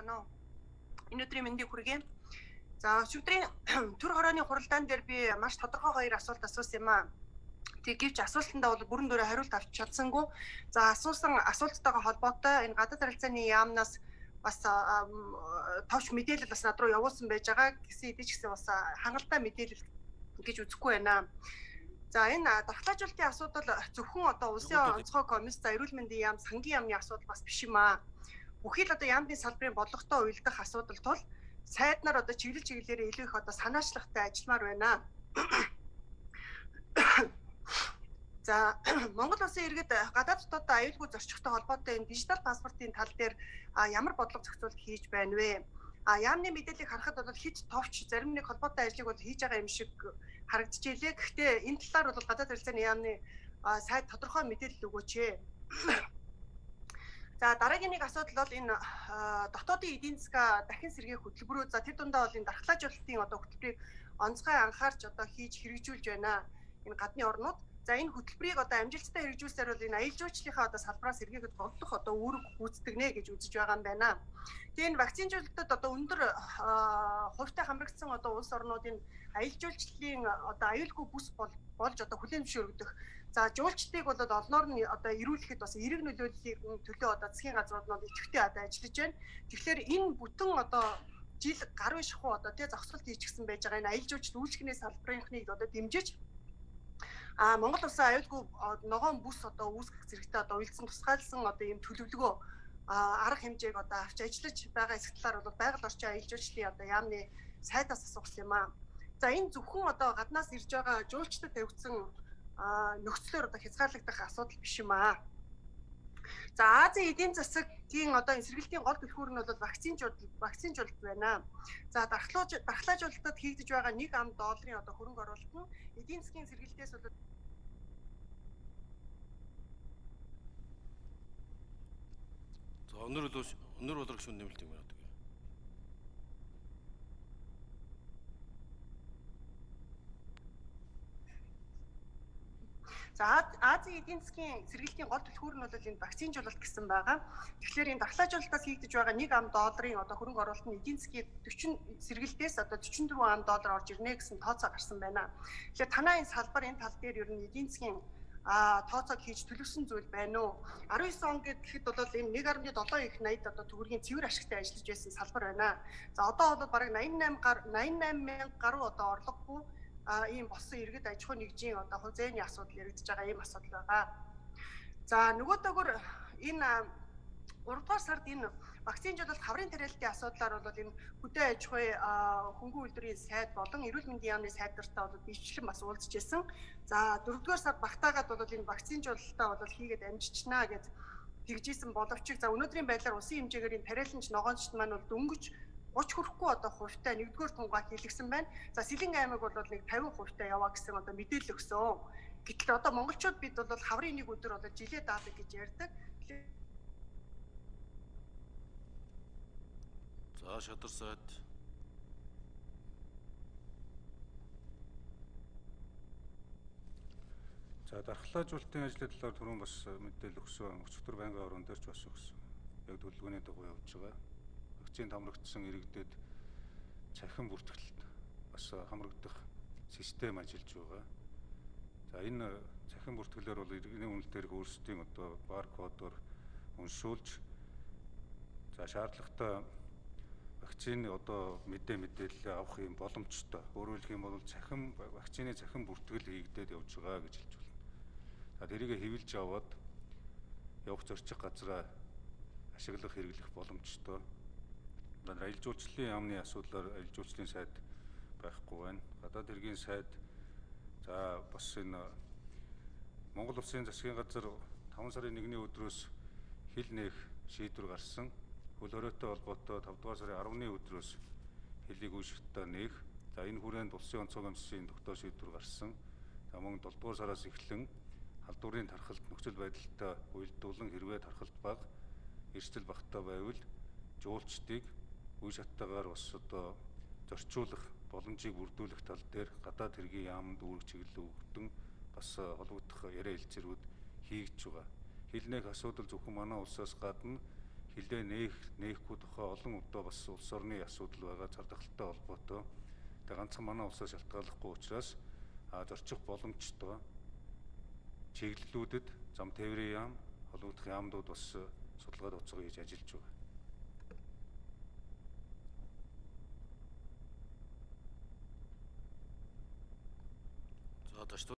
байна уу? Энэ өдрийн мэндийг хүргэе. За өчигдрийн төр хорооны хуралдаан дээр би маш тодорхой хоёр асуулт асуусан юм аа. Тэг гэвч асуултандаа бол бүрэн дүүрээ хариулт авч чадсангүй. За асуусан асуулттайгаа холбоотой энэ гадаад харилцааны яамнаас бас товч мэдээлэл бас над руу явуулсан байж байгаа гэсэн хэдий ч гэсэн бас хангалттай мэдээлэл гэж үзэхгүй байна. За энэ дархлаажуулалтын асуудал зөвхөн одоо улсын онцгой комисс за эрүүл мэндийн яам сангийн яамны асуудал бас биш юм аа. Бүхий л одоо яамны салбарын бодлоготой уялдах асуудал тул сайд нар одоо чиглэл чиглэлээр илүү их одоо санаачлагтай ажилламаар байна. За Монгол улсын иргэд гадаад дотоод аюулгүй зорчигтой холбоотой энэ дижитал паспортын тал дээр ямар бодлого зохицуулт хийж байна вэ? А яамны мэдээллийг харахад бол хит товч зарим нэг холбоотой ажлыг бол хийж байгаа юм шиг харагдчихжээ. Гэхдээ энэ талаар бол гадаад харилцааны яамны сайд тодорхой мэдээлэл өгөөч. За дараагийн нэг асуудал бол энэ дотоодын эдийн засгаа дахин сэргээх хөтөлбөрүүд за тэр дундаа бол энэ дархлаажуулалтын одоо хөтөлбөрийг онцгой анхаарч одоо хийж хэрэгжүүлж байна. Энэ гадны орнууд За энэ хөтөлбөрийг одоо амжилттай хэрэгжүүлсээр бол энэ аялал жуулчлалынхаа одоо салбараас эргээхэд голдох одоо үүрэг гүйцэтгэх нэ гэж үзэж байгаа юм байна. Тэгээ энэ вакцинжуулалтад одоо өндөр хувьтай хамрагдсан одоо улс орнуудын аялал жуулчлалын одоо аюулгүй бүс болж одоо хүлээн зөвшөөрөгдөх За жуулчдыг бол олноор нь одоо ирүүлэхэд бас эрэг нөлөөллийг төлөө одоо засгийн газрууд нь идэвхтэй одоо ажиллаж байна. Тэгэхээр энэ бүтэн одоо жил гаруй шахуу одоо тий зогсолт хийчихсэн байж байгаа энэ аялал жуулчлал үйлчлэгний салбарынхныг одоо дэмжиж а Монгол улсын аюулгүй ногоон бүс одоо үүсгэх зэрэгтэй одоо уйлдсан тусгаалсан одоо ийм төлөвлөгөө арга хэмжээг одоо авч ажиллаж байгаа хэсэг талаар бол байгаль орчин аялал жуулчлалын одоо яамны сайдаас асуусан юм аа. За энэ зөвхөн одоо гаднаас ирж байгаа жуулчдад тавигдсан нөхцлөөр одоо хязгаарлагдах асуудал биш юм аа. За Азийн эдийн засгийн одоо энэ сэргэлтийн гол түлхүүр нь бол вакцинжууд вакцинжуулалт байна. За дархлууж дархлаажуулалтад хийгдэж байгаа 1 ам долларын одоо хөрөнгө оруулалт нь эдийн засгийн сэргэлтээс бол За өнөр бол өнөр болгох шүн нэмэлт юм байна. За Азийн эдийн засгийн сэргийлтийн гол түлхүүр нь бол энэ вакцинжуулалт гэсэн байгаа. Тэгэхээр энэ дархлаажуулалтаас хийгдэж байгаа 1 ам долларын одоо хөрөнгө оруулалт нь эдийн засгийн 40 сэргийлтээс одоо 44 ам доллар орж ирнэ гэсэн тооцоо гарсан байна. Тэгэхээр танаа энэ салбар энэ тал дээр ер нь эдийн засгийн а тооцоог хийж төлөвсөн зүйл байна уу? 19 он гэхэд бол энэ 1.7 их 80 одоо төгрөгийн цэвэр ашигтай ажиллаж байсан салбар байна. За одоо бол бараг 88 гар 88 мянга гаруй одоо орлогогүй а ийм болсон иргэд аж ахуй нэгжийн одоо хувьцааны асуудал яригдж байгаа ийм асуудал байгаа. За нөгөөдөөгөр энэ 3 дугаар сард энэ вакцинжуулалт хаврын тариалтын асуудлаар бол энэ хөдөө аж ахуй хөнгөн үйлдвэрийн сайд болон эрүүл мэндийн яамны сайд нартаа бол бичлэн бас уулзж байсан. За 4 дугаар сард багтаагаад бол энэ вакцинжуулалтаа бол хийгээд амжичнаа гэж тэгжсэн боловч за өнөөдрийн байдлаар усын хэмжээгээр энэ тариаланч ногоончт маань бол дөнгөж 30 хүрэхгүй одоо хувьтай нэгдүгээр тунгаа хийлгсэн байна. За Сэлэн аймаг бол нэг 50 хувьтай яваа гэсэн одоо мэдээлэл өгсөн. Гэтэл одоо монголчууд бид бол хаврын нэг өдөр одоо жилээ даадаг гэж ярьдаг. За шадар сайд За дархлаажуулалтын ажлын талаар түрүүн бас мэдээлэл өгсөн. Өчигдөр байнгын орон дээр ч бас өгсөн. Яг төлөвлөгөөний дагуу явж байгаа вакцины хамрагдсан иргэдэд цахим бүртгэлд бас хамрагдах систем ажиллаж байгаа. За энэ цахим бүртгэлээр бол иргэний үнэл дээрх өөрсдийн одоо баркодоор уншуулж за шаардлагатай вакцины одоо мэдээ мэдээлэл авах юм боломжтой. Өөрөөр хэлэх юм бол цахим вакцины цахим бүртгэл хийгдээд явж байгаа гэж хэлж байна. За тэрийг хэвлж аваад явах зорчих газраа ашиглах хэрэглэх боломжтой аялал жуулчлалын яамны асуудлаар аялал жуулчлалын сайд байхгүй байна. Гадаад хэргийн сайд за бас энэ Монгол Улсын засгийн газар 5 сарын 1-ний өдрөөс хил нээх шийдвэр гарсан. Хөл хоройтой холбоотой 5 дугаар сарын 10-ны өдрөөс хилийг үүсгэхдээ нээх. За энэ хүрээнд улсын онцгой комиссийн тогтоох шийдвэр гарсан. За мөн 7 дугаар сараас эхлэн халдварын тархалт нөхцөл байдалтай уялдуулан хэрвээ тархалт бага эрсдэл багтаа байвал жуулчдыг үе шаттайгаар бас одоо зорчуулах боломжийг бүрдүүлэх тал дээр гадаад хэргийн яамд үүрэг чиглэл өгдөн бас холбогдох яриа хэлцэрүүд хийгдэж байгаа. Хилнэх асуудал зөвхөн манай улсаас гадна хилээ нээх нээхгүй тухай олон удаа бас улс орны асуудал байгаа цардахалтай холбоотой. Тэгээ ганцхан манай улсаас шалтгааллахгүй учраас зорчих боломжтой чиглэлүүдэд зам тээврийн яам, холбогдох яамдууд бас судалгаа тооцоо хийж ажиллаж байгаа. За дашд